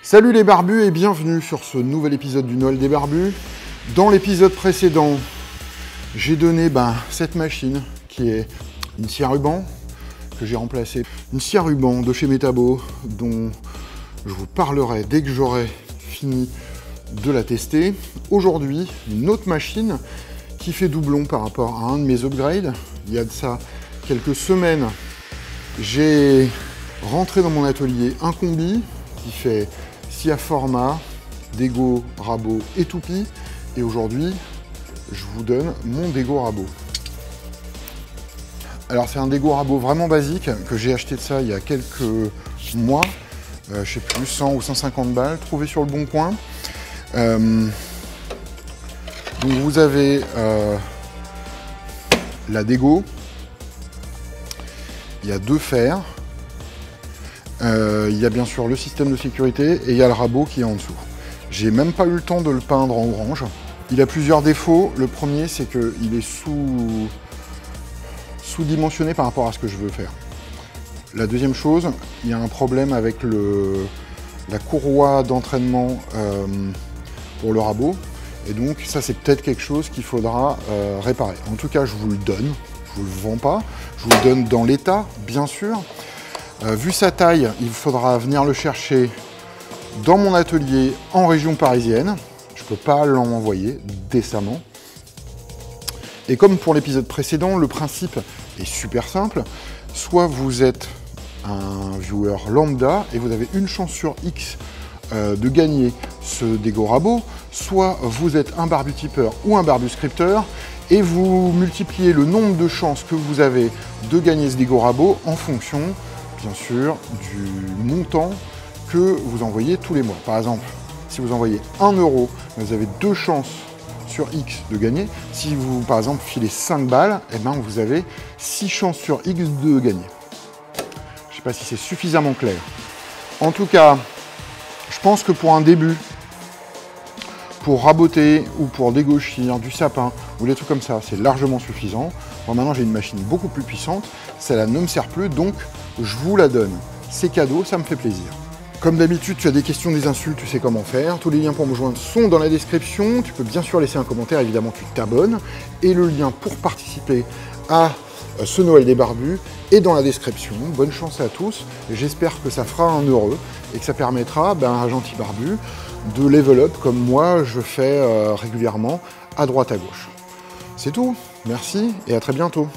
Salut les barbus et bienvenue sur ce nouvel épisode du Noël des barbus. Dans l'épisode précédent, j'ai donné ben, cette machine qui est une scie à ruban que j'ai remplacée. Une scie à ruban de chez Metabo dont je vous parlerai dès que j'aurai fini de la tester. Aujourd'hui, une autre machine qui fait doublon par rapport à un de mes upgrades. Il y a de ça quelques semaines, j'ai rentré dans mon atelier un combi qui fait scie à format, Dego, Rabot et Toupie. Et aujourd'hui, je vous donne mon Dego Rabot. Alors c'est un Dego Rabot vraiment basique que j'ai acheté de ça il y a quelques mois. Euh, je sais plus, 100 ou 150 balles, trouvé sur le bon coin. Euh, vous avez euh, la Dego, il y a deux fers, il y a bien sûr le système de sécurité et il y a le rabot qui est en dessous. J'ai même pas eu le temps de le peindre en orange. Il a plusieurs défauts. Le premier, c'est qu'il est sous sous-dimensionné par rapport à ce que je veux faire. La deuxième chose, il y a un problème avec la courroie d'entraînement euh, pour le rabot. Et donc ça c'est peut-être quelque chose qu'il faudra euh, réparer. En tout cas je vous le donne, je vous le vends pas, je vous le donne dans l'état bien sûr. Euh, vu sa taille, il faudra venir le chercher dans mon atelier en région parisienne. Je ne peux pas l'envoyer décemment. Et comme pour l'épisode précédent, le principe est super simple. Soit vous êtes un viewer lambda et vous avez une chance sur X euh, de gagner ce Dego Rabot, soit vous êtes un barbu tipeur ou un barbu scripteur et vous multipliez le nombre de chances que vous avez de gagner ce Dego Rabot en fonction, bien sûr, du montant que vous envoyez tous les mois. Par exemple, si vous envoyez 1 euro, vous avez deux chances sur X de gagner. Si vous, par exemple, filez 5 balles, eh ben, vous avez 6 chances sur X de gagner. Je ne sais pas si c'est suffisamment clair. En tout cas, je pense que pour un début, pour raboter ou pour dégauchir du sapin ou des trucs comme ça, c'est largement suffisant. Moi maintenant j'ai une machine beaucoup plus puissante, celle-là ne me sert plus, donc je vous la donne. C'est cadeau, ça me fait plaisir. Comme d'habitude, tu as des questions, des insultes, tu sais comment faire. Tous les liens pour me joindre sont dans la description. Tu peux bien sûr laisser un commentaire, évidemment tu t'abonnes. Et le lien pour participer à euh, ce Noël des barbus est dans la description. Bonne chance à tous. J'espère que ça fera un heureux et que ça permettra ben, à un gentil barbu de level up comme moi je fais euh, régulièrement à droite à gauche. C'est tout. Merci et à très bientôt.